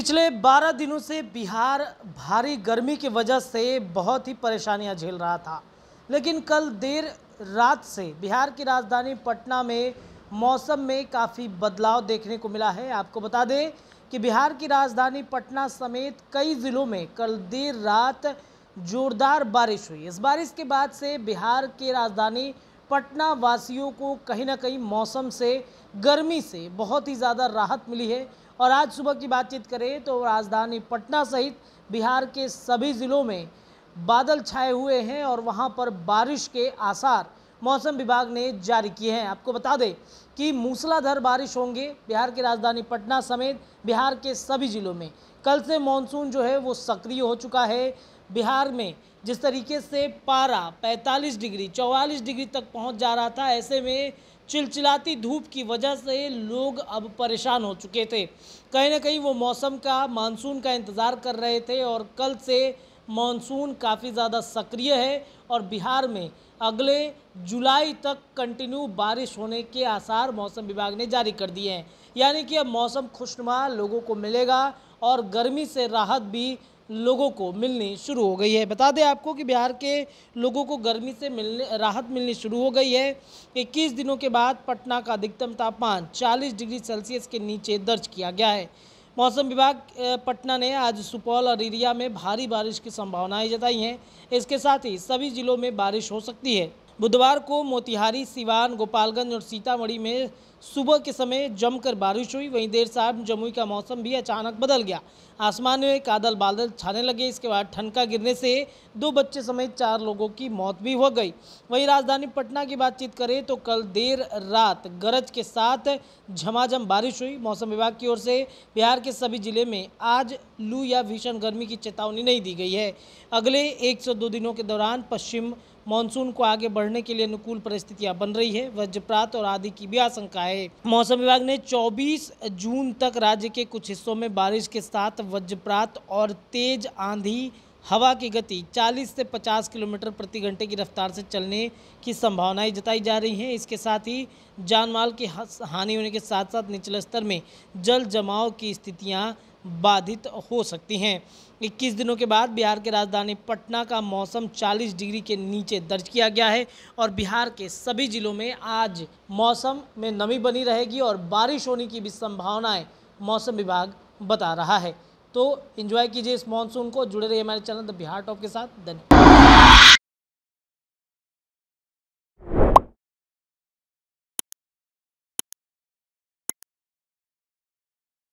पिछले 12 दिनों से बिहार भारी गर्मी की वजह से बहुत ही परेशानियाँ झेल रहा था। लेकिन कल देर रात से बिहार की राजधानी पटना में मौसम में काफ़ी बदलाव देखने को मिला है। आपको बता दें कि बिहार की राजधानी पटना समेत कई ज़िलों में कल देर रात जोरदार बारिश हुई। इस बारिश के बाद से बिहार की राजधानी पटना वासियों को कहीं ना कहीं मौसम से गर्मी से बहुत ही ज़्यादा राहत मिली है और आज सुबह की बातचीत करें तो राजधानी पटना सहित बिहार के सभी ज़िलों में बादल छाए हुए हैं और वहाँ पर बारिश के आसार मौसम विभाग ने जारी किए हैं। आपको बता दें कि मूसलाधार बारिश होंगे बिहार की राजधानी पटना समेत बिहार के सभी ज़िलों में। कल से मानसून जो है वो सक्रिय हो चुका है। बिहार में जिस तरीके से पारा 45 डिग्री 44 डिग्री तक पहुँच जा रहा था, ऐसे में चिलचिलाती धूप की वजह से लोग अब परेशान हो चुके थे। कहीं ना कहीं वो मौसम का, मानसून का इंतज़ार कर रहे थे और कल से मानसून काफ़ी ज़्यादा सक्रिय है और बिहार में अगले जुलाई तक कंटिन्यू बारिश होने के आसार मौसम विभाग ने जारी कर दिए हैं। यानी कि अब मौसम खुशनुमा, लोगों को मिलेगा और गर्मी से राहत भी लोगों को मिलनी शुरू हो गई है। बता दें आपको कि बिहार के लोगों को गर्मी से मिलने, राहत मिलनी शुरू हो गई है। 21 दिनों के बाद पटना का अधिकतम तापमान 40 डिग्री सेल्सियस के नीचे दर्ज किया गया है। मौसम विभाग पटना ने आज सुपौल और एरिया में भारी बारिश की संभावनाएँ जताई हैं। इसके साथ ही सभी जिलों में बारिश हो सकती है। बुधवार को मोतिहारी, सिवान, गोपालगंज और सीतामढ़ी में सुबह के समय जमकर बारिश हुई। वहीं देर शाम जमुई का मौसम भी अचानक बदल गया। आसमान में कादल बादल छाने लगे। इसके बाद ठनका गिरने से दो बच्चे समेत चार लोगों की मौत भी हो गई। वहीं राजधानी पटना की बातचीत करें तो कल देर रात गरज के साथ झमाझम बारिश हुई। मौसम विभाग की ओर से बिहार के सभी ज़िले में आज लू या भीषण गर्मी की चेतावनी नहीं दी गई है। अगले एक से दो दिनों के दौरान पश्चिम मानसून को आगे बढ़ने के लिए अनुकूल परिस्थितियाँ बन रही है। वज्रपात और आदि की भी आशंका है। मौसम विभाग ने 24 जून तक राज्य के कुछ हिस्सों में बारिश के साथ वज्रपात और तेज आंधी हवा की गति 40 से 50 किलोमीटर प्रति घंटे की रफ्तार से चलने की संभावनाएँ जताई जा रही हैं। इसके साथ ही जान माल की हानि होने के साथ साथ निचले स्तर में जल जमाव की स्थितियाँ बाधित हो सकती हैं। 21 दिनों के बाद बिहार के राजधानी पटना का मौसम 40 डिग्री के नीचे दर्ज किया गया है और बिहार के सभी जिलों में आज मौसम में नमी बनी रहेगी और बारिश होने की भी संभावनाएँ मौसम विभाग बता रहा है। तो इन्जॉय कीजिए इस मानसून को, जुड़े रहिए हमारे चैनल द बिहार टॉप के साथ, धन्यवाद।